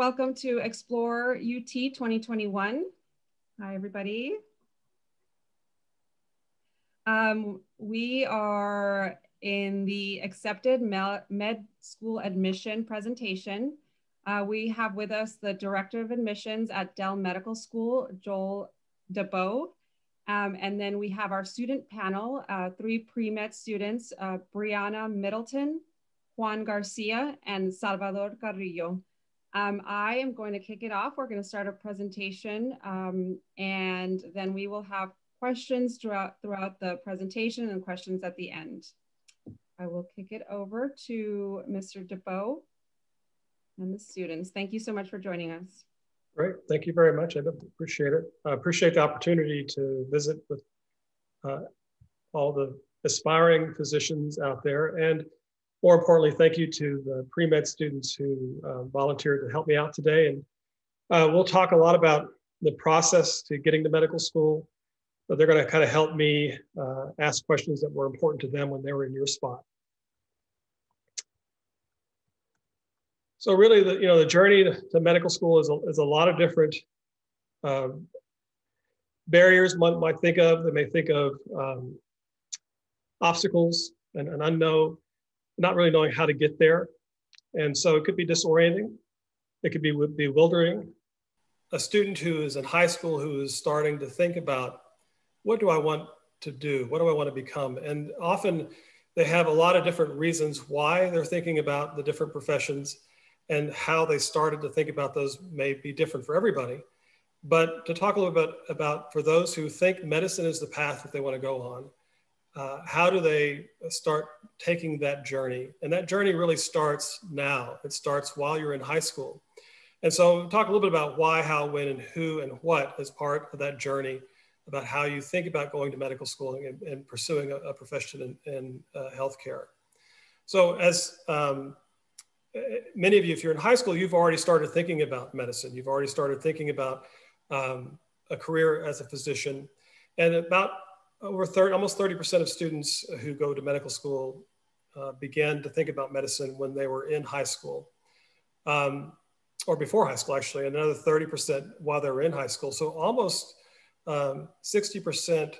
Welcome to Explore UT 2021. Hi, everybody. Um, we are in the accepted med school admission presentation. Uh, we have with us the Director of Admissions at Dell Medical School, Joel Daboub. Um, and then we have our student panel, uh, three pre-med students, uh, Brianna Middleton, Juan Garcia, and Salvador Carrillo. Um, I am going to kick it off. We're going to start a presentation um, and then we will have questions throughout, throughout the presentation and questions at the end. I will kick it over to Mr. Daboub and the students. Thank you so much for joining us. Great, thank you very much. I appreciate it. I appreciate the opportunity to visit with uh, all the aspiring physicians out there and more importantly, thank you to the pre-med students who uh, volunteered to help me out today. And uh, we'll talk a lot about the process to getting to medical school, but they're gonna kind of help me uh, ask questions that were important to them when they were in your spot. So really, the, you know, the journey to, to medical school is a, is a lot of different um, barriers one might think of. They may think of um, obstacles and an unknown not really knowing how to get there. And so it could be disorienting. It could be bewildering. A student who is in high school who is starting to think about what do I want to do? What do I want to become? And often they have a lot of different reasons why they're thinking about the different professions and how they started to think about those may be different for everybody. But to talk a little bit about for those who think medicine is the path that they want to go on, uh, how do they start taking that journey? And that journey really starts now. It starts while you're in high school. And so, talk a little bit about why, how, when, and who, and what as part of that journey about how you think about going to medical school and, and pursuing a, a, profession in, in uh, healthcare. So, as um, many of you, if you're in high school, you've already started thinking about medicine. You've already started thinking about um, a career as a physician. And about over 30, almost 30% of students who go to medical school uh, began to think about medicine when they were in high school, um, or before high school, actually, another 30% while they were in high school. So almost um, 60%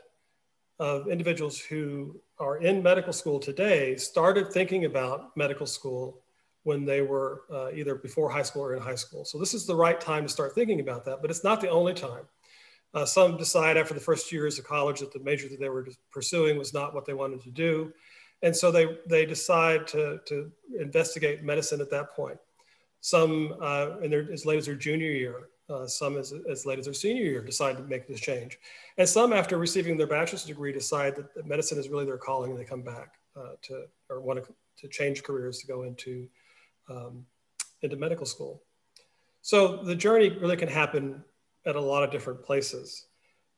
of individuals who are in medical school today started thinking about medical school when they were uh, either before high school or in high school. So this is the right time to start thinking about that, but it's not the only time. Uh, some decide after the first years of college that the major that they were pursuing was not what they wanted to do. And so they, they decide to, to investigate medicine at that point. Some uh, in their, as late as their junior year, uh, some as, as late as their senior year decide to make this change. And some after receiving their bachelor's degree decide that, that medicine is really their calling and they come back uh, to, or want to, to change careers to go into, um, into medical school. So the journey really can happen at a lot of different places.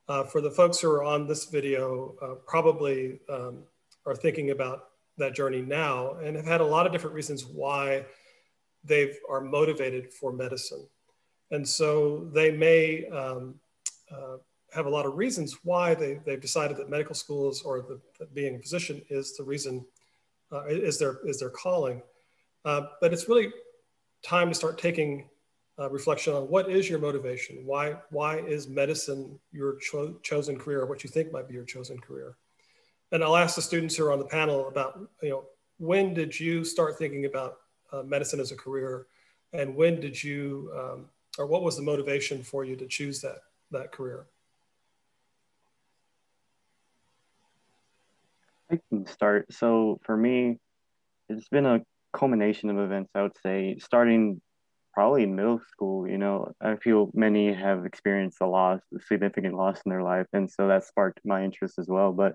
Uh, for the folks who are on this video, uh, probably um, are thinking about that journey now and have had a lot of different reasons why they are motivated for medicine. And so they may um, uh, have a lot of reasons why they, they've decided that medical schools or the, being a physician is the reason, uh, is, their, is their calling. Uh, but it's really time to start taking uh, reflection on what is your motivation? Why, why is medicine your cho chosen career what you think might be your chosen career? And I'll ask the students who are on the panel about, you know, when did you start thinking about uh, medicine as a career? And when did you, um, or what was the motivation for you to choose that, that career? I can start. So for me, it's been a culmination of events, I would say, starting probably middle school you know i feel many have experienced a loss a significant loss in their life and so that sparked my interest as well but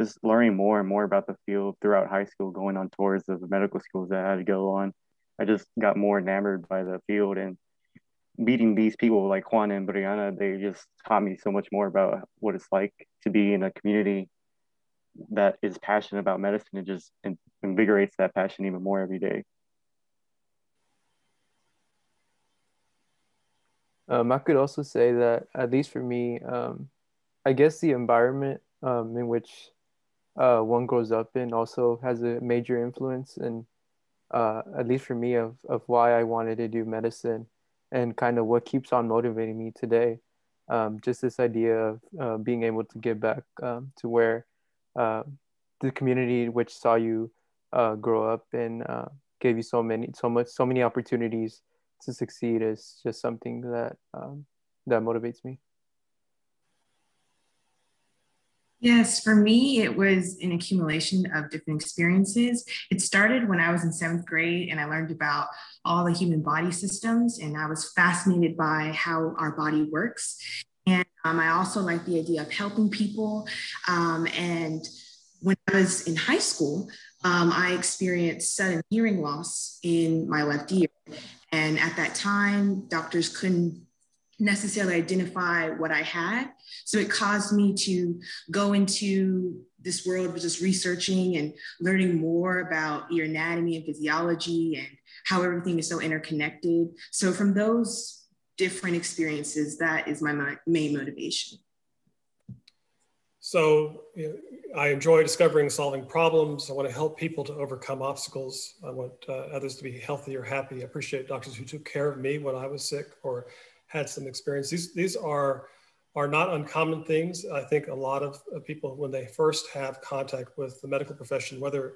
just learning more and more about the field throughout high school going on tours of the medical schools that i had to go on i just got more enamored by the field and meeting these people like juan and brianna they just taught me so much more about what it's like to be in a community that is passionate about medicine and just invigorates that passion even more every day Um, I could also say that, at least for me, um, I guess the environment um, in which uh, one grows up in also has a major influence, and uh, at least for me, of, of why I wanted to do medicine. and kind of what keeps on motivating me today. Um, just this idea of uh, being able to give back um, to where uh, the community which saw you uh, grow up and uh, gave you so many, so much, so many opportunities to succeed is just something that um, that motivates me. Yes, for me, it was an accumulation of different experiences. It started when I was in seventh grade and I learned about all the human body systems, and I was fascinated by how our body works. And um, I also like the idea of helping people. Um, and when I was in high school, um, I experienced sudden hearing loss in my left ear. And at that time, doctors couldn't necessarily identify what I had. So it caused me to go into this world of just researching and learning more about ear anatomy and physiology and how everything is so interconnected. So from those different experiences, that is my main motivation. So you know, I enjoy discovering solving problems. I want to help people to overcome obstacles. I want uh, others to be healthy or happy. I appreciate doctors who took care of me when I was sick or had some experience. These, these are, are not uncommon things. I think a lot of people, when they first have contact with the medical profession, whether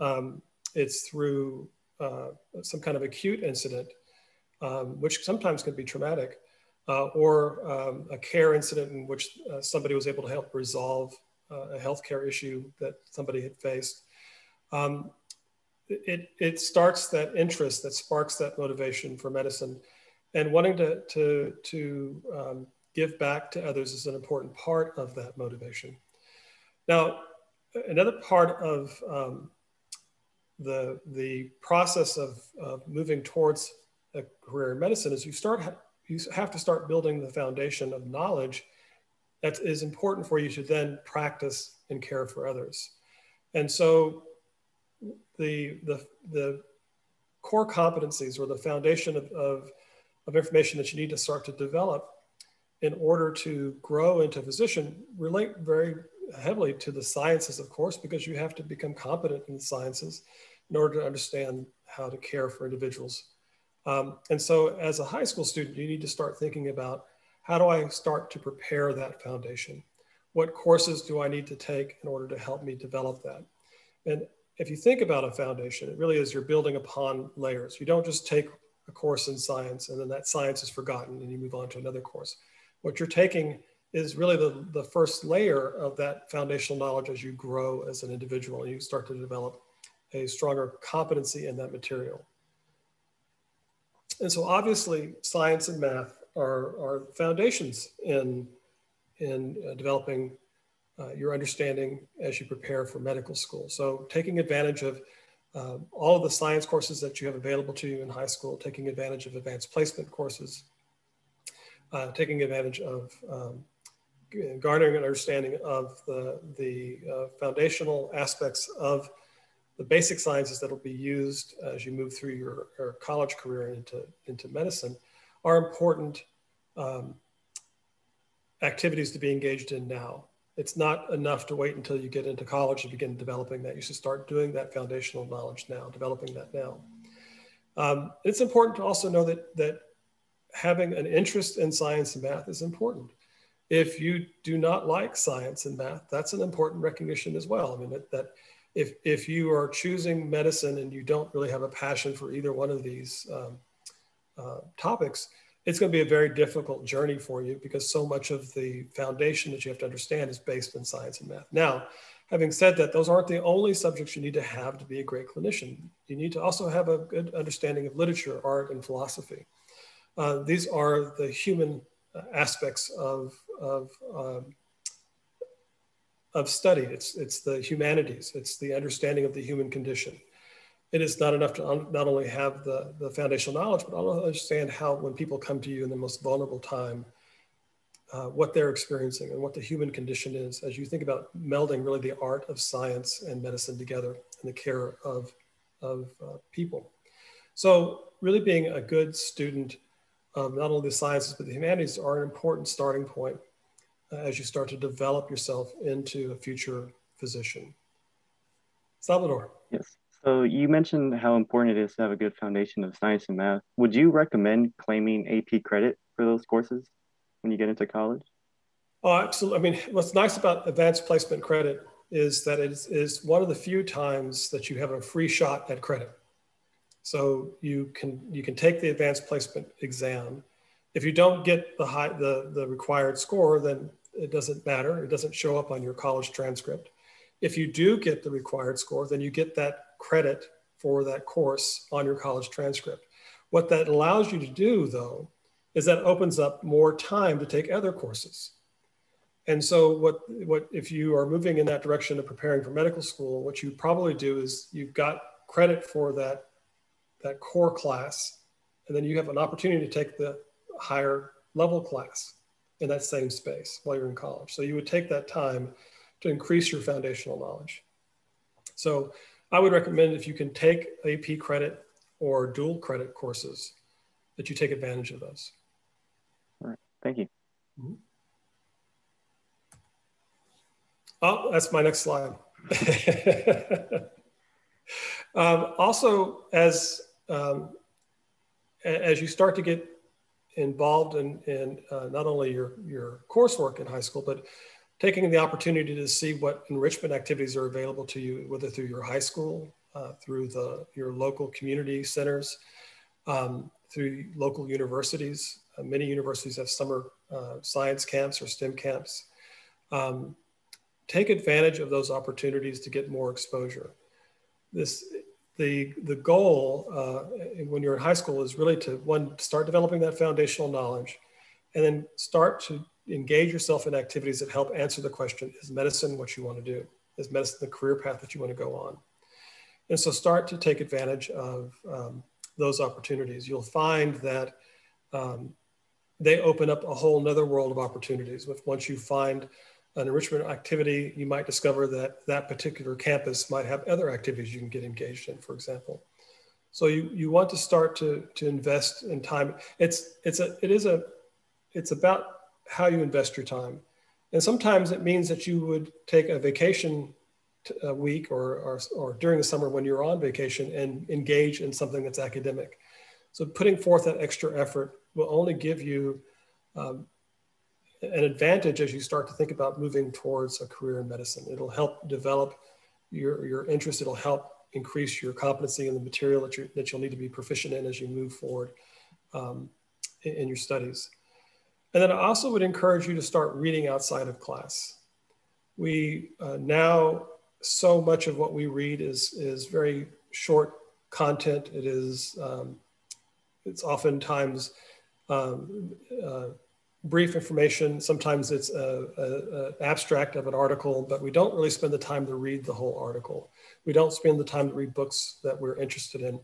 um, it's through uh, some kind of acute incident, um, which sometimes can be traumatic, uh, or um, a care incident in which uh, somebody was able to help resolve uh, a healthcare issue that somebody had faced. Um, it, it starts that interest that sparks that motivation for medicine and wanting to, to, to um, give back to others is an important part of that motivation. Now, another part of um, the, the process of, of moving towards a career in medicine is you start you have to start building the foundation of knowledge that is important for you to then practice and care for others. And so the, the, the core competencies or the foundation of, of of information that you need to start to develop in order to grow into a physician relate very heavily to the sciences, of course, because you have to become competent in the sciences in order to understand how to care for individuals. Um, and so, as a high school student, you need to start thinking about how do I start to prepare that foundation? What courses do I need to take in order to help me develop that? And if you think about a foundation, it really is you're building upon layers. You don't just take a course in science and then that science is forgotten and you move on to another course. What you're taking is really the, the first layer of that foundational knowledge as you grow as an individual and you start to develop a stronger competency in that material. And so obviously science and math are, are foundations in, in uh, developing uh, your understanding as you prepare for medical school. So taking advantage of um, all of the science courses that you have available to you in high school, taking advantage of advanced placement courses, uh, taking advantage of um, garnering an understanding of the, the uh, foundational aspects of the basic sciences that will be used as you move through your, your college career into, into medicine are important um, activities to be engaged in now it's not enough to wait until you get into college to begin developing that. You should start doing that foundational knowledge now, developing that now. Um, it's important to also know that, that having an interest in science and math is important. If you do not like science and math, that's an important recognition as well. I mean, that, that if, if you are choosing medicine and you don't really have a passion for either one of these um, uh, topics, it's going to be a very difficult journey for you because so much of the foundation that you have to understand is based in science and math. Now, having said that, those aren't the only subjects you need to have to be a great clinician. You need to also have a good understanding of literature, art, and philosophy. Uh, these are the human uh, aspects of, of, um, of study. It's, it's the humanities, it's the understanding of the human condition it is not enough to un- not only have the, the foundational knowledge, but also understand how, when people come to you in the most vulnerable time, uh, what they're experiencing and what the human condition is as you think about melding really the art of science and medicine together in the care of, of uh, people. So, really being a good student of not only the sciences but the humanities are an important starting point as you start to develop yourself into a future physician. Salvador. Yes. So you mentioned how important it is to have a good foundation of science and math. Would you recommend claiming AP credit for those courses when you get into college? Oh, absolutely. I mean, what's nice about advanced placement credit is that it is one of the few times that you have a free shot at credit. So you can you can take the advanced placement exam. If you don't get the high the, the required score, then it doesn't matter. It doesn't show up on your college transcript. If you do get the required score, then you get that credit for that course on your college transcript. What that allows you to do, though, is that opens up more time to take other courses. And so, what, what if you are moving in that direction of preparing for medical school, what you probably do is you've got credit for that, that core class, and then you have an opportunity to take the higher level class in that same space while you're in college. So, you would take that time to increase your foundational knowledge. So, I would recommend if you can take AP credit or dual credit courses, that you take advantage of those. All right. Thank you. Mm-hmm. Oh, that's my next slide. um, also, as um, as you start to get involved in, in uh, not only your, your coursework in high school, but taking the opportunity to see what enrichment activities are available to you, whether through your high school, uh, through the, your local community centers, um, through local universities. Uh, many universities have summer uh, science camps or STEM camps. Um, take advantage of those opportunities to get more exposure. This, the, the goal uh, when you're in high school is really to one, start developing that foundational knowledge and then start to engage yourself in activities that help answer the question is medicine what you want to do? Is medicine the career path that you want to go on? And so start to take advantage of um, those opportunities. You'll find that um, they open up a whole nother world of opportunities. With once you find an enrichment activity, you might discover that that particular campus might have other activities you can get engaged in, for example. So you, you want to start to, to invest in time. It's, it's a, it is a, it's about how you invest your time. And sometimes it means that you would take a vacation a week or, or, or, during the summer when you're on vacation and engage in something that's academic. So putting forth that extra effort will only give you um, an advantage as you start to think about moving towards a career in medicine. It'll help develop your, your interest. It'll help increase your competency in the material that, you that you'll need to be proficient in as you move forward um, in, in your studies. And then I also would encourage you to start reading outside of class. We uh, now, so much of what we read is, is very short content. It is, um, it's oftentimes um, uh, brief information. Sometimes it's an abstract of an article, but we don't really spend the time to read the whole article. We don't spend the time to read books that we're interested in.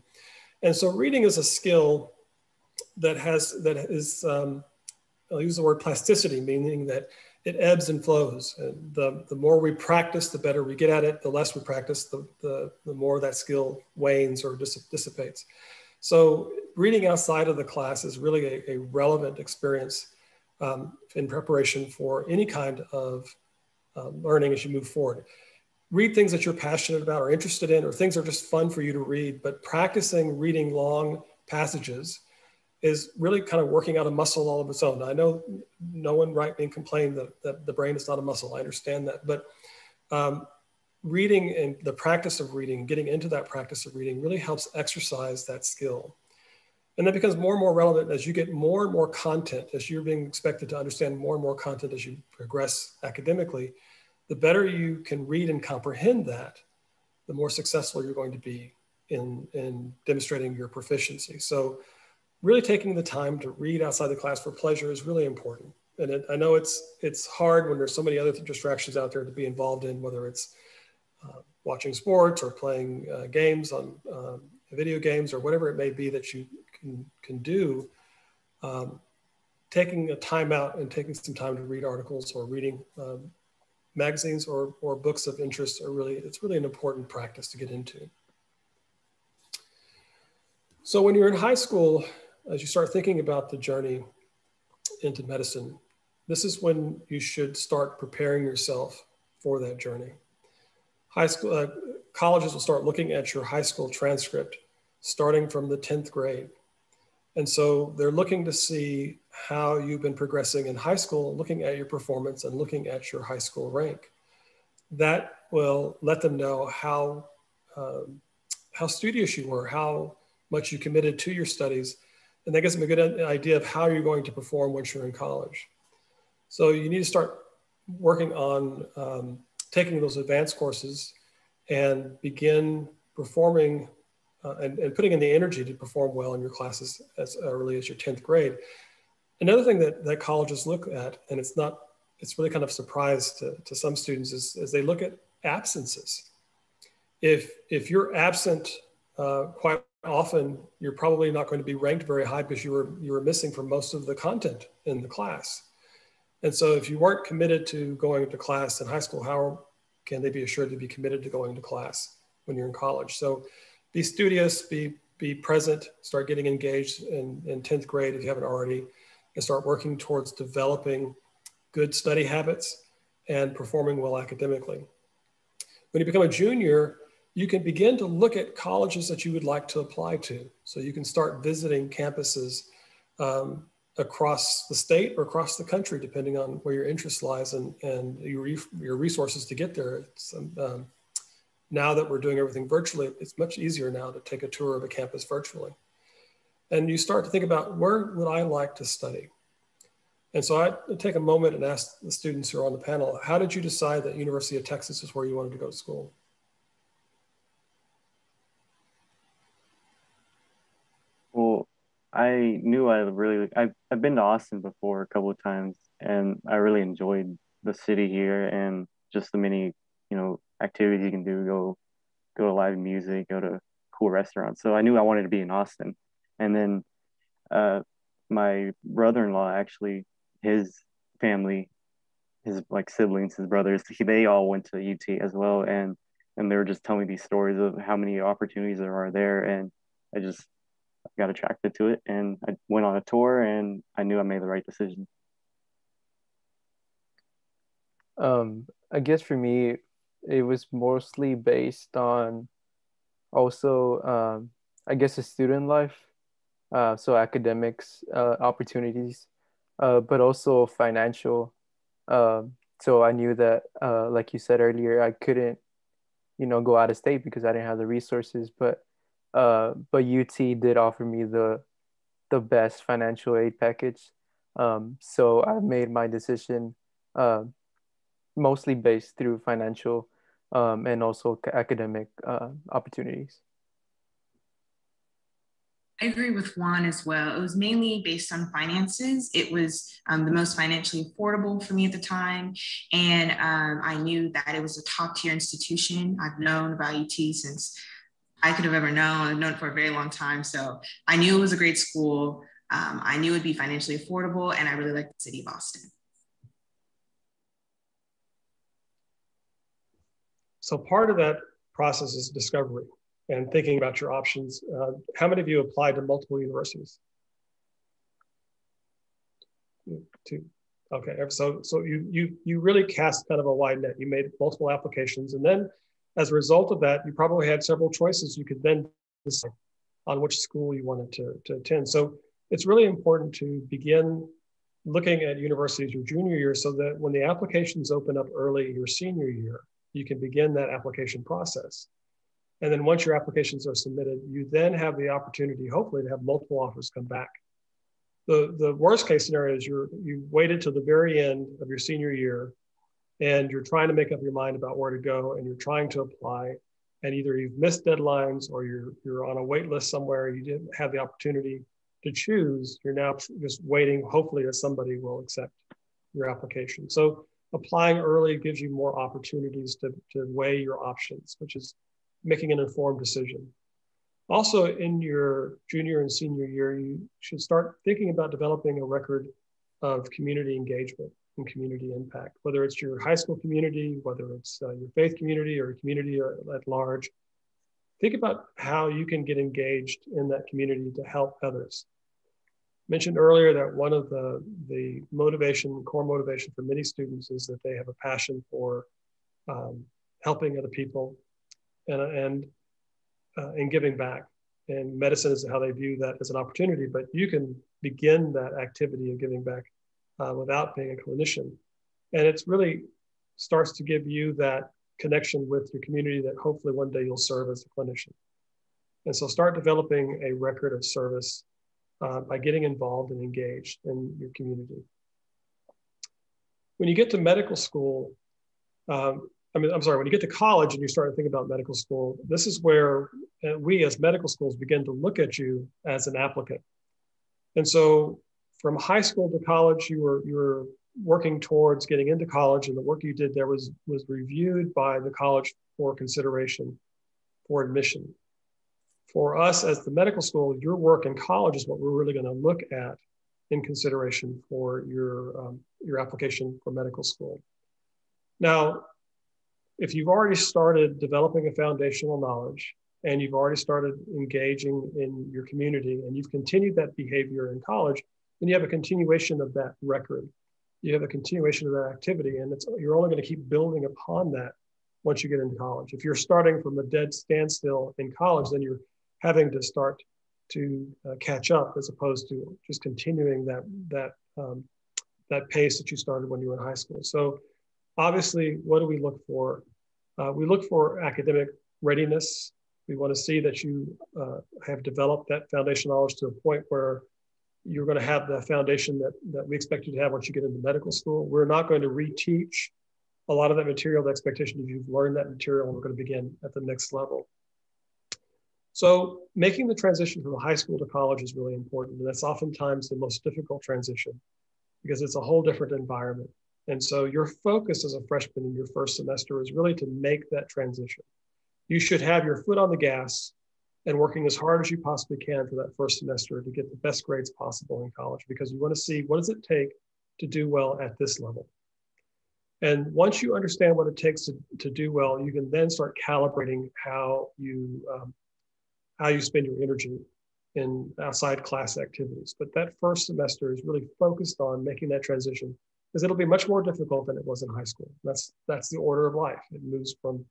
And so reading is a skill that has, that is, um, I'll use the word plasticity, meaning that it ebbs and flows. And the, the more we practice, the better we get at it. The less we practice, the, the, the more that skill wanes or dissipates. So reading outside of the class is really a, a relevant experience um, in preparation for any kind of um, learning as you move forward. Read things that you're passionate about or interested in, or things that are just fun for you to read, but practicing reading long passages is really kind of working out a muscle all of its own. I know no one right being complained that, that the brain is not a muscle. I understand that. But um, reading and the practice of reading, getting into that practice of reading really helps exercise that skill. And that becomes more and more relevant as you get more and more content, as you're being expected to understand more and more content as you progress academically, the better you can read and comprehend that, the more successful you're going to be in, in demonstrating your proficiency. So really taking the time to read outside the class for pleasure is really important. And it, I know it's it's hard when there's so many other distractions out there to be involved in, whether it's uh, watching sports or playing uh, games on um, video games or whatever it may be that you can can do. Um, taking a time out and taking some time to read articles or reading um, magazines or, or books of interest are really it's really an important practice to get into. So when you're in high school, as you start thinking about the journey into medicine, this is when you should start preparing yourself for that journey. High school, uh, colleges will start looking at your high school transcript starting from the 10th grade. And so they're looking to see how you've been progressing in high school, looking at your performance and looking at your high school rank. That will let them know how, um, how studious you were, how much you committed to your studies. And that gives them a good idea of how you're going to perform once you're in college. So you need to start working on um, taking those advanced courses and begin performing uh, and, and putting in the energy to perform well in your classes as early as your 10th grade. Another thing that, that colleges look at, and it's not, it's really kind of surprise to, to some students is, is they look at absences. If, if you're absent uh, quite often, you're probably not going to be ranked very high because you were, you were missing from most of the content in the class. And so if you weren't committed to going to class in high school, how can they be assured to be committed to going to class when you're in college? So be studious, be, be present, start getting engaged in, in 10th grade if you haven't already, and start working towards developing good study habits and performing well academically. When you become a junior, you can begin to look at colleges that you would like to apply to. So you can start visiting campuses um, across the state or across the country, depending on where your interest lies and, and your, your resources to get there. Um, um, now that we're doing everything virtually, it's much easier now to take a tour of a campus virtually. And you start to think about where would I like to study? And so I take a moment and ask the students who are on the panel, how did you decide that University of Texas is where you wanted to go to school? Well, I knew I really, I've, I've been to Austin before a couple of times and I really enjoyed the city here and just the many, you know, activities you can do, go, go to live music, go to cool restaurants. So I knew I wanted to be in Austin. And then uh, my brother-in-law actually, his family, his like siblings, his brothers, he, they all went to UT as well. And, and they were just telling me these stories of how many opportunities there are there. And I just got attracted to it and I went on a tour and I knew I made the right decision. Um, I guess for me, it was mostly based on also, um, I guess, a student life, uh, so academics uh, opportunities, uh, but also financial. Um, so I knew that, uh, like you said earlier, I couldn't, you know, go out of state because I didn't have the resources, but uh, but UT did offer me the the best financial aid package. Um, so I made my decision uh, mostly based through financial um, and also academic uh, opportunities. I agree with Juan as well. It was mainly based on finances. It was um, the most financially affordable for me at the time. And um, I knew that it was a top tier institution. I've known about UT since I could have ever known. I've known it for a very long time. So I knew it was a great school. Um, I knew it would be financially affordable, and I really liked the city of Austin. So part of that process is discovery and thinking about your options. Uh, how many of you applied to multiple universities? Two. Okay, so so you you you really cast kind of a wide net. You made multiple applications, and then as a result of that, you probably had several choices you could then decide on which school you wanted to, to attend. So it's really important to begin looking at universities your junior year so that when the applications open up early your senior year, you can begin that application process. And then once your applications are submitted, you then have the opportunity, hopefully, to have multiple offers come back. The, the worst case scenario is you're, you waited till the very end of your senior year and you're trying to make up your mind about where to go and you're trying to apply and either you've missed deadlines or you're you're on a wait list somewhere you didn't have the opportunity to choose you're now just waiting hopefully that somebody will accept your application so applying early gives you more opportunities to, to weigh your options which is making an informed decision also in your junior and senior year you should start thinking about developing a record of community engagement and community impact, whether it's your high school community, whether it's uh, your faith community or community at large. Think about how you can get engaged in that community to help others. Mentioned earlier that one of the, the motivation, core motivation for many students is that they have a passion for um, helping other people. and and uh, and giving back. And medicine is how they view that as an opportunity. But you can begin that activity of giving back uh, without being a clinician, and it's really starts to give you that connection with your community that hopefully one day you'll serve as a clinician. And so start developing a record of service uh, by getting involved and engaged in your community. When you get to medical school, um, I mean, I'm sorry, when you get to college and you start to think about medical school, this is where uh, we as medical schools begin to look at you as an applicant. And so from high school to college, you were, you were working towards getting into college and the work you did there was, was reviewed by the college for consideration for admission for us as the medical school, your work in college is what we're really going to look at in consideration for your, um, your application for medical school. Now, if you've already started developing a foundational knowledge and you've already started engaging in your community and you've continued that behavior in college, then you have a continuation of that record. You have a continuation of that activity, and you're only going to keep building upon that once you get into college. If you're starting from a dead standstill in college, then you're having to start to uh, catch up as opposed to just continuing that that um, that pace that you started when you were in high school. So obviously, what do we look for? Uh, we look for academic readiness. We want to see that you uh, have developed that foundation knowledge to a point where you're going to have the foundation that, that we expect you to have once you get into medical school. We're not going to reteach a lot of that material. The expectation is you've learned that material, and we're going to begin at the next level. So making the transition from high school to college is really important. And that's oftentimes the most difficult transition because it's a whole different environment. And so your focus as a freshman in your first semester is really to make that transition. You should have your foot on the gas and working as hard as you possibly can for that first semester to get the best grades possible in college because you want to see what does it take to do well at this level. And once you understand what it takes to, to do well, you can then start calibrating how you um, how you spend your energy in outside class activities. But that first semester is really focused on making that transition because it'll be much more difficult than it was in high school. That's that's the order of life. It moves from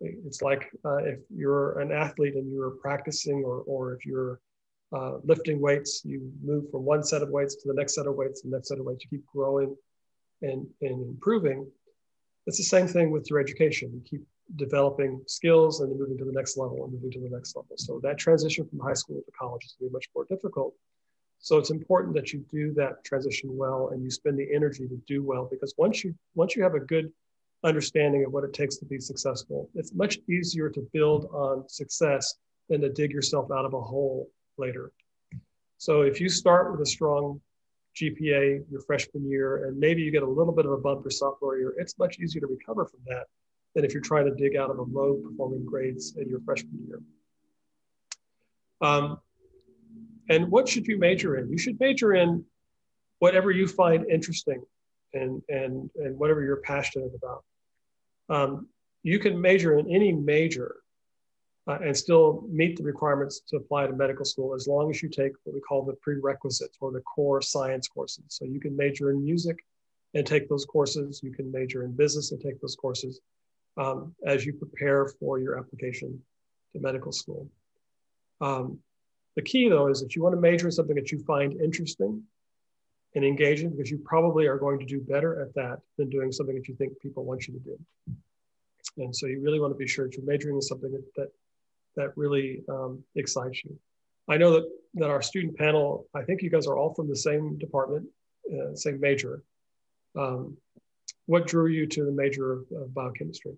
it's like uh, if you're an athlete and you're practicing or, or if you're uh, lifting weights, you move from one set of weights to the next set of weights, the next set of weights, you keep growing and, and improving. It's the same thing with your education. You keep developing skills and then moving to the next level and moving to the next level. So that transition from high school to college is going to be much more difficult. So it's important that you do that transition well and you spend the energy to do well because once you once you have a good understanding of what it takes to be successful, it's much easier to build on success than to dig yourself out of a hole later. So if you start with a strong GPA your freshman year and maybe you get a little bit of a bump your sophomore year, it's much easier to recover from that than if you're trying to dig out of a low performing grades in your freshman year. Um, and what should you major in? You should major in whatever you find interesting and, and, and whatever you're passionate about. Um, you can major in any major uh, and still meet the requirements to apply to medical school as long as you take what we call the prerequisites or the core science courses. So you can major in music and take those courses. You can major in business and take those courses um, as you prepare for your application to medical school. Um, the key though is that you want to major in something that you find interesting and engaging because you probably are going to do better at that than doing something that you think people want you to do. And so you really want to be sure that you're majoring in something that that, that really um, excites you. I know that, that our student panel, I think you guys are all from the same department, uh, same major. Um, what drew you to the major of, biochemistry?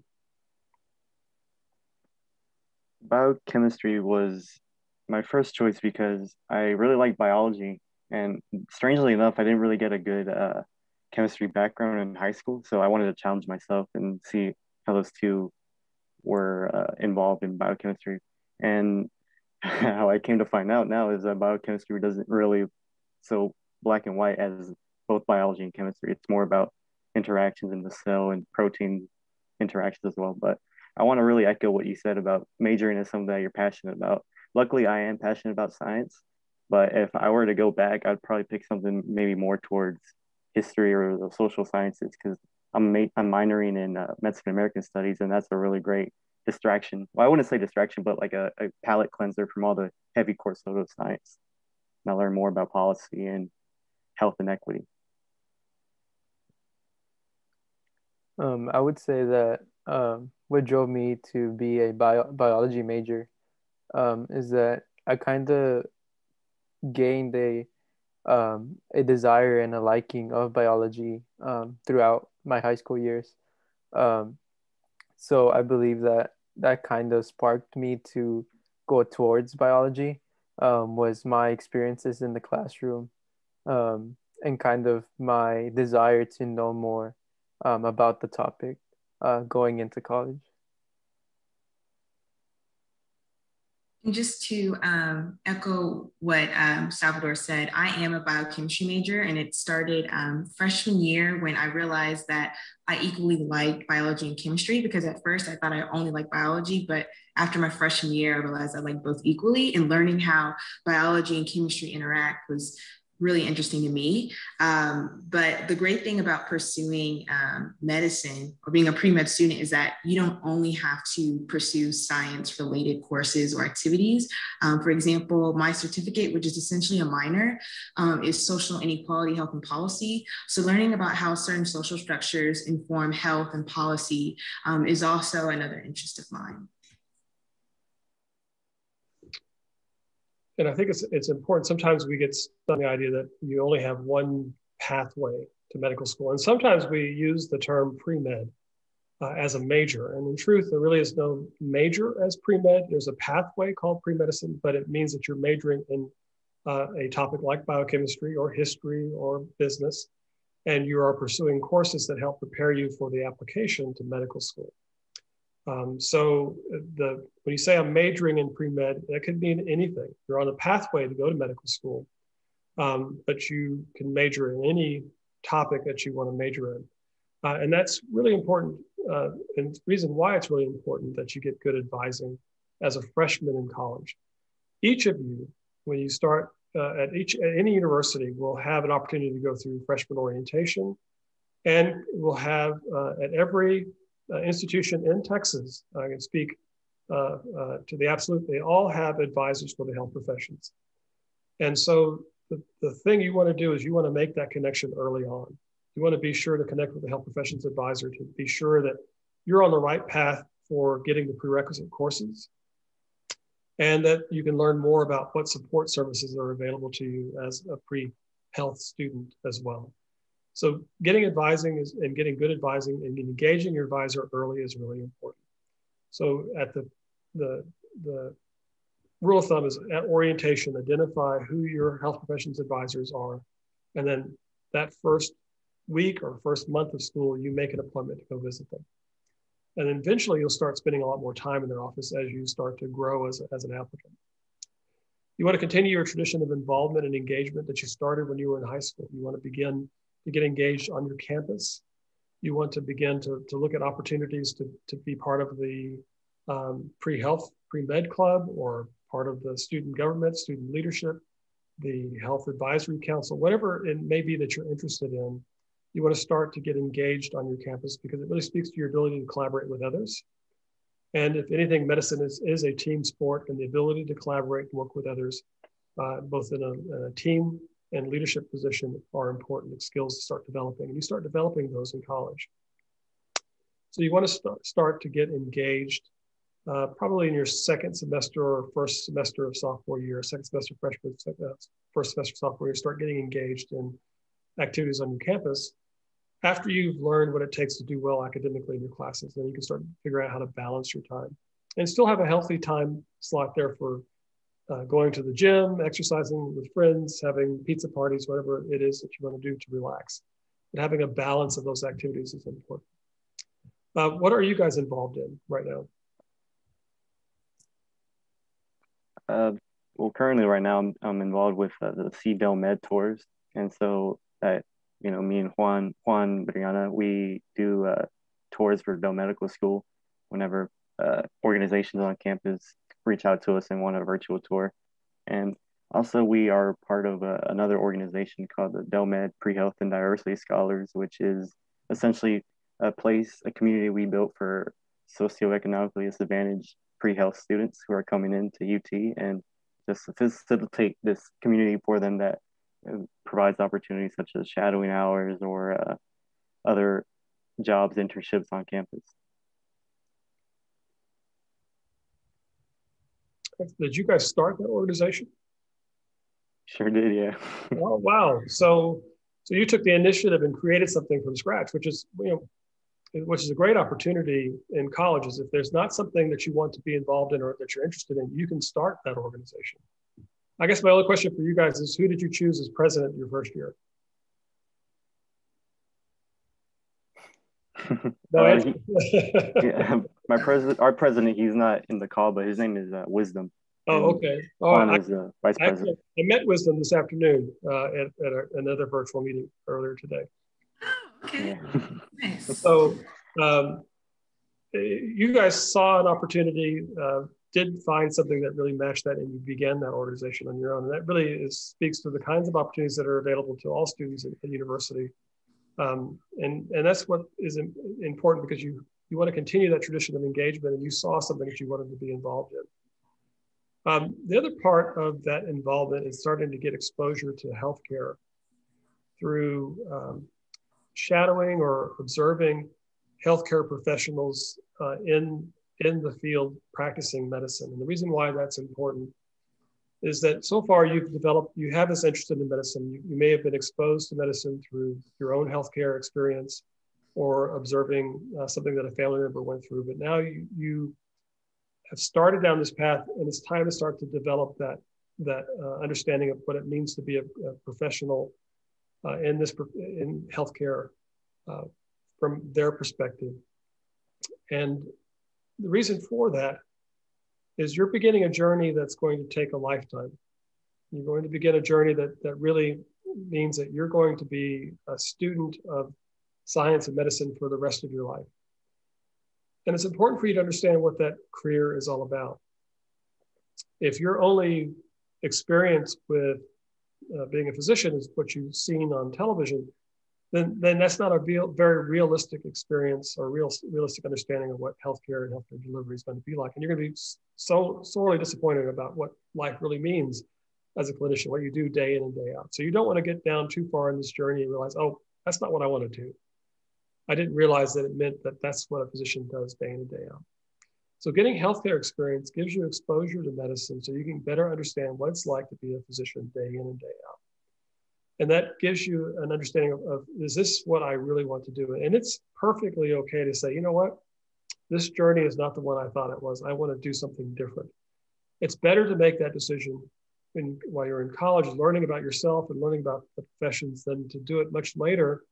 Biochemistry was my first choice because I really like biology. And strangely enough, I didn't really get a good uh, chemistry background in high school. So I wanted to challenge myself and see how those two were uh, involved in biochemistry. And how I came to find out now is that biochemistry doesn't really so black and white as both biology and chemistry. It's more about interactions in the cell and protein interactions as well. But I want to really echo what you said about majoring in something that you're passionate about. Luckily, I am passionate about science, but if I were to go back, I'd probably pick something maybe more towards history or the social sciences because I'm ma- I'm minoring in uh, Mexican American studies, and that's a really great distraction. Well, I wouldn't say distraction, but like a, a palate cleanser from all the heavy course load of science. And I learned more about policy and health and Um, I would say that um, what drove me to be a bio- biology major um, is that I kind of gained a um, a desire and a liking of biology um, throughout my high school years. Um, so I believe that that kind of sparked me to go towards biology um, was my experiences in the classroom um, and kind of my desire to know more um, about the topic uh, going into college. And just to um, echo what um, Salvador said, I am a biochemistry major, and it started um, freshman year when I realized that I equally liked biology and chemistry. Because at first I thought I only liked biology, but after my freshman year, I realized I liked both equally. And learning how biology and chemistry interact was really interesting to me. Um, but the great thing about pursuing um, medicine or being a pre med student is that you don't only have to pursue science related courses or activities. Um, for example, my certificate, which is essentially a minor, um, is social inequality, health, and policy. So, learning about how certain social structures inform health and policy um, is also another interest of mine. And I think it's it's important. Sometimes we get on the idea that you only have one pathway to medical school, and sometimes we use the term pre med uh, as a major. And in truth, there really is no major as pre med. There's a pathway called pre medicine, but it means that you're majoring in uh, a topic like biochemistry or history or business, and you are pursuing courses that help prepare you for the application to medical school. Um, so uh, the when you say I'm majoring in pre-med, that could mean anything. You're on a pathway to go to medical school, um, but you can major in any topic that you want to major in. Uh, and that's really important. Uh, and reason why it's really important that you get good advising as a freshman in college. Each of you, when you start uh, at each at any university, will have an opportunity to go through freshman orientation, and will have uh, at every institution in Texas, I can speak uh, uh, to the absolute, they all have advisors for the health professions. And so the, the thing you want to do is you want to make that connection early on. You want to be sure to connect with the health professions advisor to be sure that you're on the right path for getting the prerequisite courses and that you can learn more about what support services are available to you as a pre-health student as well. So getting advising is, and getting good advising and engaging your advisor early is really important. So at the, the, the rule of thumb is at orientation, identify who your health professions advisors are. And then that first week or first month of school, you make an appointment to go visit them. And then eventually you'll start spending a lot more time in their office as you start to grow as, as an applicant. You want to continue your tradition of involvement and engagement that you started when you were in high school. You want to begin to get engaged on your campus. You want to begin to, to look at opportunities to, to be part of the um, pre-health, pre-med club or part of the student government, student leadership, the health advisory council, whatever it may be that you're interested in, you want to start to get engaged on your campus because it really speaks to your ability to collaborate with others. And if anything, medicine is, is a team sport and the ability to collaborate and work with others, uh, both in a, in a, team and leadership position are important skills to start developing. And you start developing those in college. So you want to start, start to get engaged uh, probably in your second semester or first semester of sophomore year, second semester freshman, uh, first semester sophomore year, start getting engaged in activities on your campus. After you've learned what it takes to do well academically in your classes, then you can start figure out how to balance your time and still have a healthy time slot there for uh, going to the gym, exercising with friends, having pizza parties, whatever it is that you want to do to relax. But having a balance of those activities is important. Uh, what are you guys involved in right now? Uh, well, currently, right now, I'm, I'm involved with uh, the CDEL Med tours, and so that you know, me and Juan, Juan Brianna, we do uh, tours for Dell Medical School whenever uh, organizations on campus reach out to us and want a virtual tour. And also, we are part of a, another organization called the DelMed Pre-Health and Diversity Scholars, which is essentially a place, a community we built for socioeconomically disadvantaged pre-health students who are coming into UT and just facilitate this community for them that uh, provides opportunities such as shadowing hours or uh, other jobs, internships on campus. Did you guys start that organization? Sure did, yeah. oh, wow. So, so you took the initiative and created something from scratch, which is, you know, which is a great opportunity in colleges. If there's not something that you want to be involved in or that you're interested in, you can start that organization. I guess my only question for you guys is who did you choose as president your first year? no, he, yeah, my president, our president, he's not in the call, but his name is uh, Wisdom. Oh, okay. Oh, I, is, uh, vice president. I, I, met Wisdom this afternoon uh, at, at a, another virtual meeting earlier today. Okay. nice. So um, you guys saw an opportunity, uh, did find something that really matched that, and you began that organization on your own. And that really is, speaks to the kinds of opportunities that are available to all students at, at university. Um, and, and that's what is important because you, you want to continue that tradition of engagement and you saw something that you wanted to be involved in. Um, the other part of that involvement is starting to get exposure to healthcare through um, shadowing or observing healthcare professionals uh, in, in the field practicing medicine. And the reason why that's important is that so far you've developed, you have this interest in medicine. You, you may have been exposed to medicine through your own healthcare experience or observing uh, something that a family member went through. But now you, you have started down this path and it's time to start to develop that, that uh, understanding of what it means to be a, a professional uh, in this in healthcare uh, from their perspective. And the reason for that is you're beginning a journey that's going to take a lifetime. You're going to begin a journey that, that really means that you're going to be a student of science and medicine for the rest of your life. And it's important for you to understand what that career is all about. If you're only experience with uh, being a physician is what you've seen on television, then, then that's not a real, very realistic experience or real realistic understanding of what healthcare and healthcare delivery is going to be like. And you're going to be so sorely disappointed about what life really means as a clinician, what you do day in and day out. So you don't want to get down too far in this journey and realize, oh, that's not what I want to do. I didn't realize that it meant that that's what a physician does day in and day out. So getting healthcare experience gives you exposure to medicine so you can better understand what it's like to be a physician day in and day out. And that gives you an understanding of, of is this what I really want to do? And it's perfectly okay to say, you know what? This journey is not the one I thought it was. I want to do something different. It's better to make that decision in, while you're in college, learning about yourself and learning about the professions than to do it much later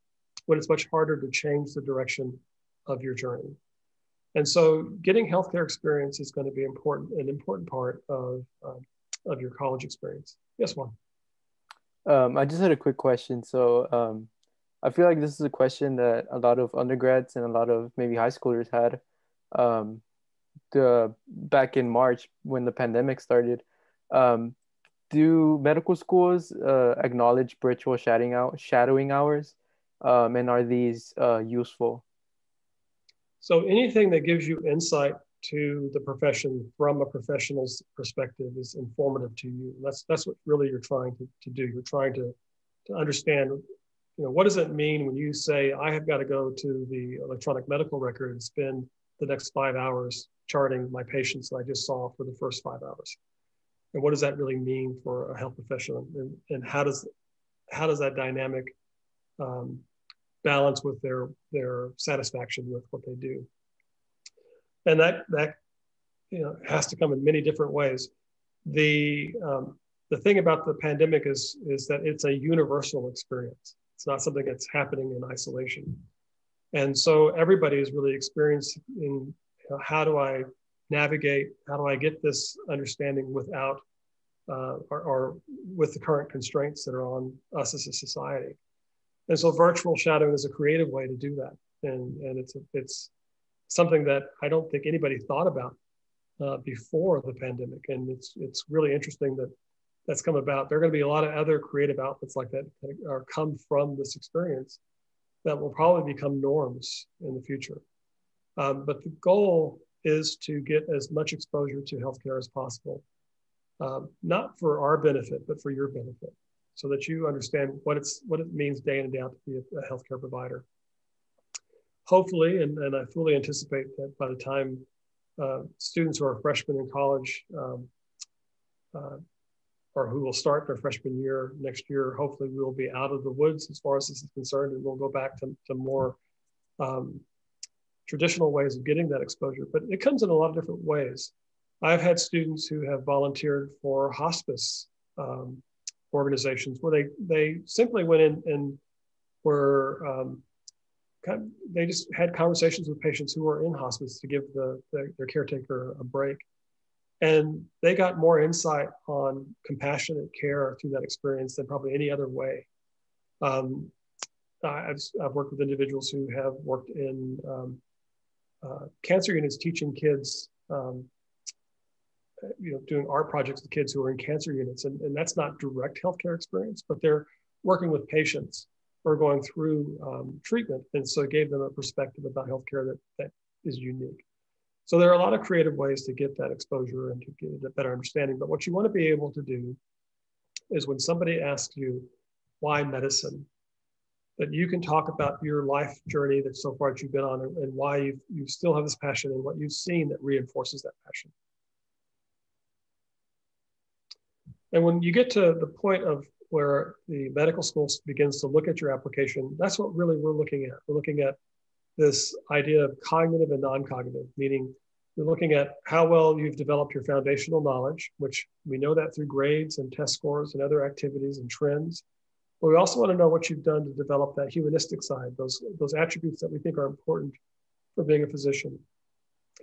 when it's much harder to change the direction of your journey. And so getting healthcare experience is going to be important, an important part of, um, of your college experience. Yes, one. Um, I just had a quick question. So um, I feel like this is a question that a lot of undergrads and a lot of maybe high schoolers had um, the, back in March when the pandemic started. Um, do medical schools uh, acknowledge virtual shadowing, out, shadowing hours? Um, and are these uh, useful? So anything that gives you insight to the profession from a professional's perspective is informative to you. That's that's what really you're trying to, to do. You're trying to to understand, you know, what does it mean when you say I have got to go to the electronic medical record and spend the next five hours charting my patients that I just saw for the first five hours, and what does that really mean for a health professional, and, and how does how does that dynamic um, balance with their their satisfaction with what they do. And that that you know has to come in many different ways. The um, the thing about the pandemic is is that it's a universal experience. It's not something that's happening in isolation. And so everybody is really experiencing you know, how do i navigate how do i get this understanding without uh, or, or with the current constraints that are on us as a society and so virtual shadowing is a creative way to do that. And, and it's, it's something that I don't think anybody thought about uh, before the pandemic. And it's, it's really interesting that that's come about. There are going to be a lot of other creative outlets like that that are come from this experience that will probably become norms in the future. Um, but the goal is to get as much exposure to healthcare as possible, um, not for our benefit, but for your benefit, so that you understand what it's what it means day in and day out to be a, a healthcare provider. Hopefully, and, and I fully anticipate that by the time uh, students who are freshmen in college um, uh, or who will start their freshman year next year, hopefully we will be out of the woods as far as this is concerned, and we'll go back to, to more um, traditional ways of getting that exposure. But it comes in a lot of different ways. I've had students who have volunteered for hospice um, organizations where they they simply went in and were um, kind of, they just had conversations with patients who were in hospice to give the, the, their caretaker a break and they got more insight on compassionate care through that experience than probably any other way. Um, I've, I've, worked with individuals who have worked in um, uh, cancer units teaching kids, um, you know, doing art projects with kids who are in cancer units. And, and that's not direct healthcare experience, but they're working with patients are going through um, treatment. And so it gave them a perspective about healthcare that, that is unique. So there are a lot of creative ways to get that exposure and to get a better understanding. But what you want to be able to do is when somebody asks you, why medicine? That you can talk about your life journey that so far that you've been on and, and why you you still have this passion and what you've seen that reinforces that passion. And when you get to the point of where the medical school begins to look at your application, that's what really we're looking at. We're looking at this idea of cognitive and non-cognitive, meaning we're looking at how well you've developed your foundational knowledge, which we know that through grades and test scores and other activities and trends. But we also want to know what you've done to develop that humanistic side, those, those attributes that we think are important for being a physician.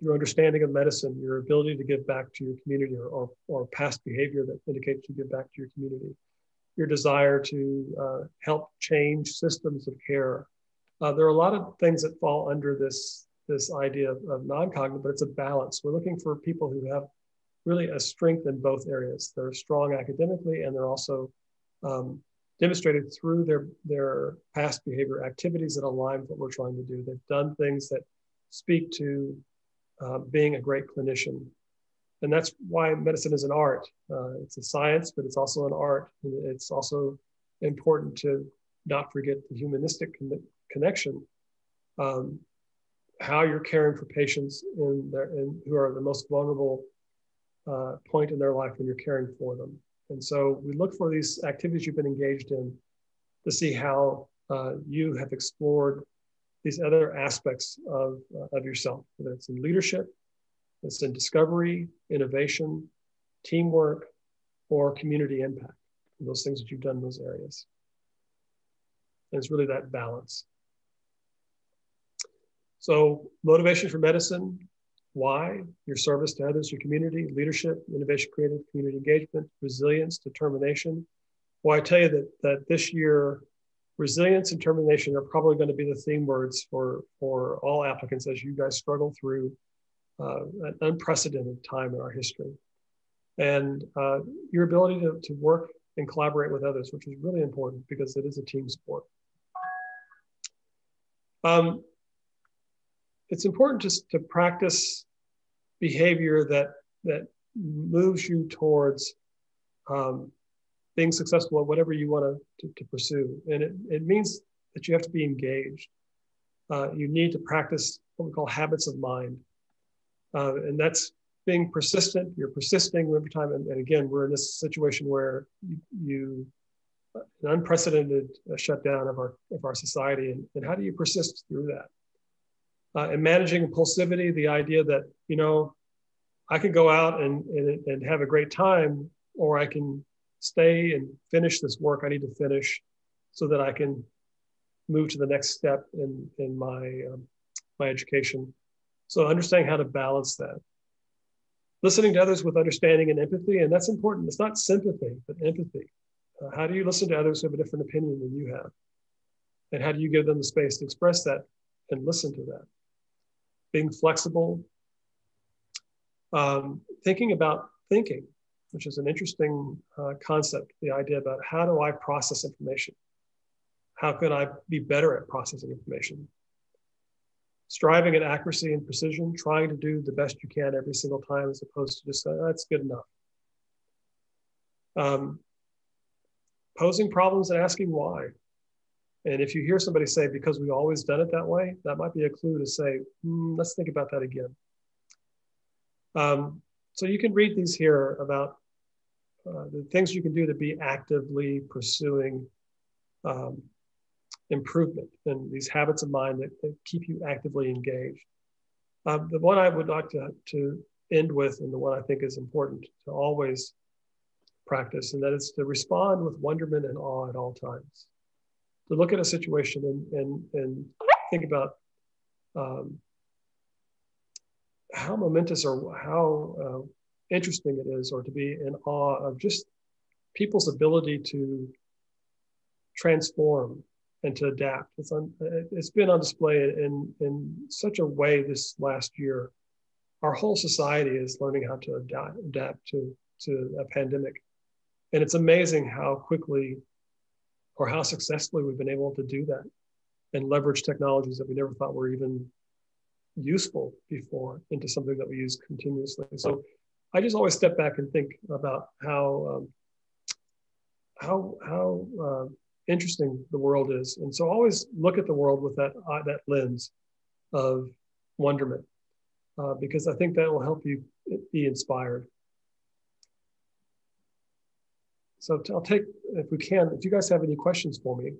Your understanding of medicine, your ability to give back to your community or, or, or past behavior that indicates you give back to your community, your desire to uh, help change systems of care uh, there are a lot of things that fall under this this idea of, of non-cognitive, but it's a balance. We're looking for people who have really a strength in both areas. They're strong academically, and they're also um, demonstrated through their their past behavior activities that align with what we're trying to do. They've done things that speak to uh, being a great clinician, and that's why medicine is an art. Uh, it's a science, but it's also an art. It's also important to not forget the humanistic connection, um, how you're caring for patients in their, in, who are the most vulnerable uh, point in their life when you're caring for them. And so we look for these activities you've been engaged in to see how uh, you have explored these other aspects of, uh, of yourself, whether it's in leadership, it's in discovery, innovation, teamwork, or community impact, those things that you've done in those areas. And it's really that balance. So motivation for medicine, why? Your service to others, your community, leadership, innovation, creative, community engagement, resilience, determination. Well, I tell you that, that this year, resilience and determination are probably going to be the theme words for, for all applicants as you guys struggle through uh, an unprecedented time in our history. And uh, your ability to, to work and collaborate with others, which is really important because it is a team sport. Um, it's important to, to practice behavior that that moves you towards um, being successful at whatever you want to, to, pursue. And it, it means that you have to be engaged. Uh, you need to practice what we call habits of mind. Uh, and that's being persistent. You're persisting every time. And, and again, we're in this situation where you, you an unprecedented uh, shutdown of our, of our society. And, and how do you persist through that? uh, and managing impulsivity, the idea that, you know, I can go out and, and, and have a great time, or I can stay and finish this work I need to finish so that I can move to the next step in, in my, um, my education. So understanding how to balance that. Listening to others with understanding and empathy, and that's important. It's not sympathy, but empathy. Uh, how do you listen to others who have a different opinion than you have? And how do you give them the space to express that and listen to that? being flexible, um, thinking about thinking, which is an interesting uh, concept, the idea about how do I process information? How can I be better at processing information? striving at accuracy and precision, trying to do the best you can every single time, as opposed to just saying, that's good enough. Um, posing problems and asking why. And if you hear somebody say, because we've always done it that way, that might be a clue to say, mm, let's think about that again. Um, so you can read these here about uh, the things you can do to be actively pursuing um, improvement and these habits of mind that, that keep you actively engaged. Um, the one I would like to, to end with, and the one I think is important to always practice, and that is to respond with wonderment and awe at all times. To look at a situation and, and, and think about um, how momentous or how uh, interesting it is, or to be in awe of just people's ability to transform and to adapt. It's, on, it's been on display in, in such a way this last year. Our whole society is learning how to adapt, adapt to, to a pandemic. And it's amazing how quickly or how successfully we've been able to do that and leverage technologies that we never thought were even useful before into something that we use continuously. So I just always step back and think about how um, how how uh, interesting the world is. And so always look at the world with that, uh, that lens of wonderment, uh, because I think that will help you be inspired. So I'll take, if we can, if you guys have any questions for me.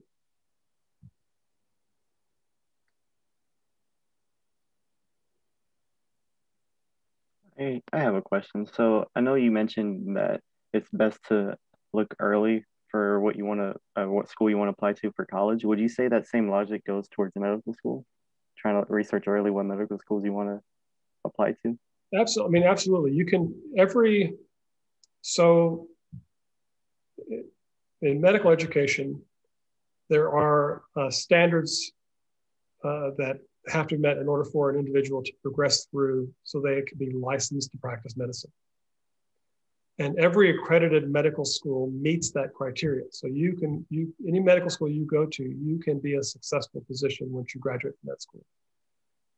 I have a question. So I know you mentioned that it's best to look early for what you want to, uh, what school you want to apply to for college. Would you say that same logic goes towards medical school? Trying to research early what medical schools you want to apply to? Absolutely. I mean, absolutely. You can, every, so in medical education, there are uh, standards uh, that have to be met in order for an individual to progress through so they can be licensed to practice medicine. And every accredited medical school meets that criteria. So you can, you any medical school you go to, you can be a successful physician once you graduate from that school.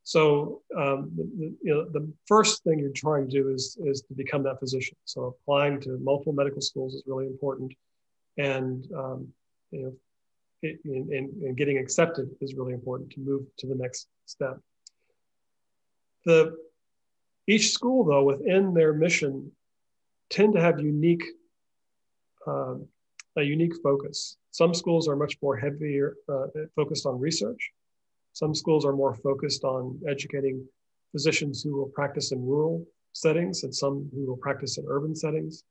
So um, the, the, you know, the first thing you're trying to do is, is to become that physician. So applying to multiple medical schools is really important. And um, you know, in, in, in getting accepted is really important to move to the next step. The, each school, though, within their mission tend to have unique um, a unique focus. Some schools are much more heavier uh, focused on research. Some schools are more focused on educating physicians who will practice in rural settings and some who will practice in urban settings.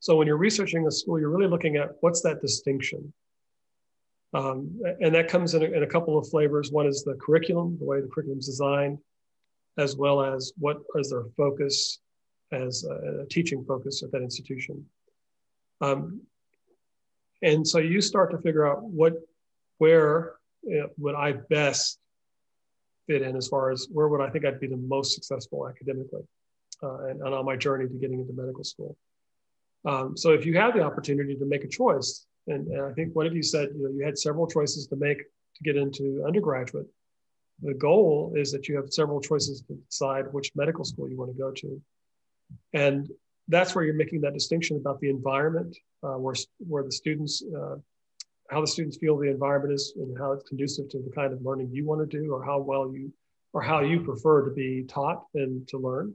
So when you're researching a school, you're really looking at what's that distinction. Um, and that comes in a, in a couple of flavors. One is the curriculum, the way the curriculum is designed, as well as what is their focus as a, a teaching focus at that institution. Um, and so you start to figure out what, where would I best fit in as far as where would I think I'd be the most successful academically uh, and, and, on my journey to getting into medical school. Um, so if you have the opportunity to make a choice, and, and, I think one of you said you know you had several choices to make to get into undergraduate. The goal is that you have several choices to decide which medical school you want to go to. And that's where you're making that distinction about the environment, uh, where, where the students, uh, how the students feel the environment is and how it's conducive to the kind of learning you want to do or how well you, or how you prefer to be taught and to learn.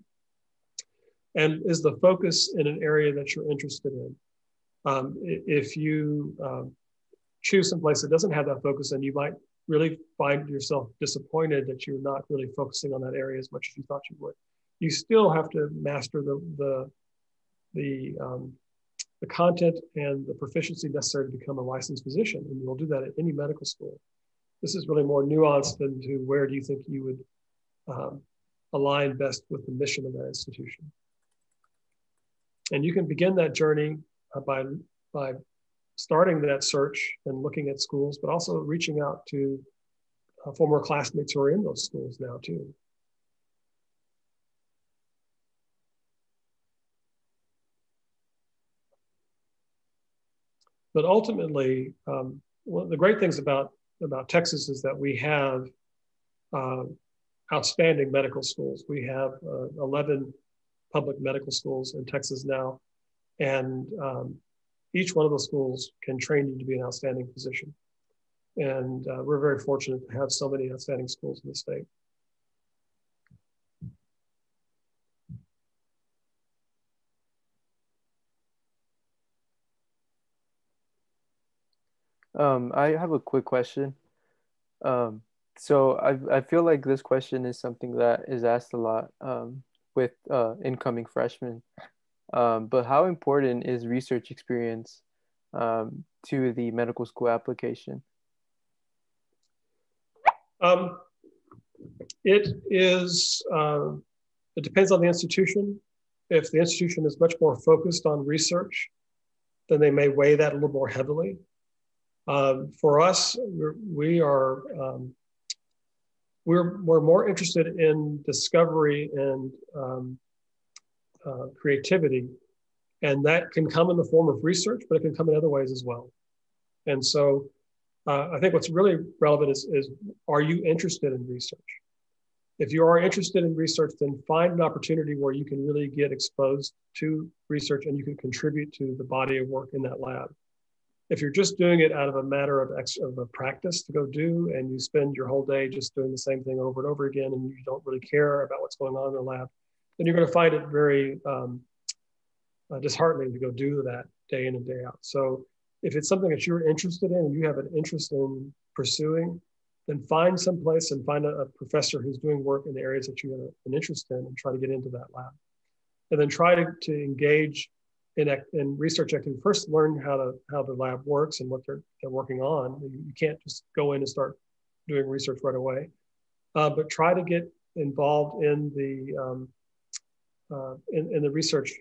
And is the focus in an area that you're interested in. Um, if you um, choose some place that doesn't have that focus, then you might really find yourself disappointed that you're not really focusing on that area as much as you thought you would you still have to master the the the um, the content and the proficiency necessary to become a licensed physician, and you'll do that at any medical school. This is really more nuanced than to where do you think you would um, align best with the mission of that institution. And you can begin that journey by by starting that search and looking at schools, but also reaching out to uh, former classmates who are in those schools now too. But ultimately, um, one of the great things about, about Texas is that we have uh, outstanding medical schools. We have uh, 11 public medical schools in Texas now, and um, each one of those schools can train you to be an outstanding physician. And uh, we're very fortunate to have so many outstanding schools in the state. Um, I have a quick question. Um, so I I feel like this question is something that is asked a lot um, with uh, incoming freshmen. Um, but how important is research experience um, to the medical school application? Um, it is. Uh, it depends on the institution. If the institution is much more focused on research, then they may weigh that a little more heavily. Um, for us, we're, we are um, we're, we're more interested in discovery and um, uh, creativity. And that can come in the form of research, but it can come in other ways as well. And so uh, I think what's really relevant is, is are you interested in research? If you are interested in research, then find an opportunity where you can really get exposed to research and you can contribute to the body of work in that lab. If you're just doing it out of a matter of, ex- of a practice to go do, and you spend your whole day just doing the same thing over and over again, and you don't really care about what's going on in the lab, then you're going to find it very um, uh, disheartening to go do that day in and day out. So if it's something that you're interested in you have an interest in pursuing, then find some place and find a, a professor who's doing work in the areas that you have an interest in and try to get into that lab. And then try to, to engage in, in research activity, first learn how to how the lab works and what they're they're working on. You, can't just go in and start doing research right away, uh, but try to get involved in the um, uh, in, in the research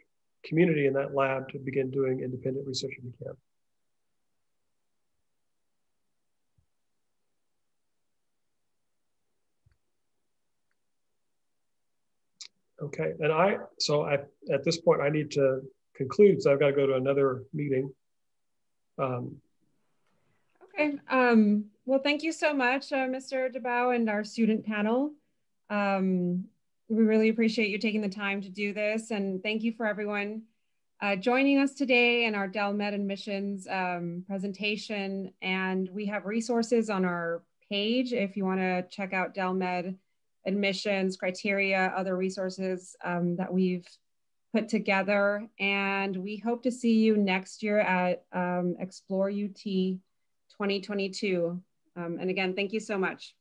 community in that lab to begin doing independent research if you can. Okay, and I, so I, at this point, I need to conclude, so I've got to go to another meeting. Um, okay. Um, well, thank you so much, uh, Mr. Daboub and our student panel. Um, we really appreciate you taking the time to do this. And thank you for everyone uh, joining us today in our Dell Med admissions um, presentation. And we have resources on our page if you want to check out Dell Med admissions criteria, other resources um, that we've put together. And we hope to see you next year at um, Explore UT 2022. Um, and again, thank you so much.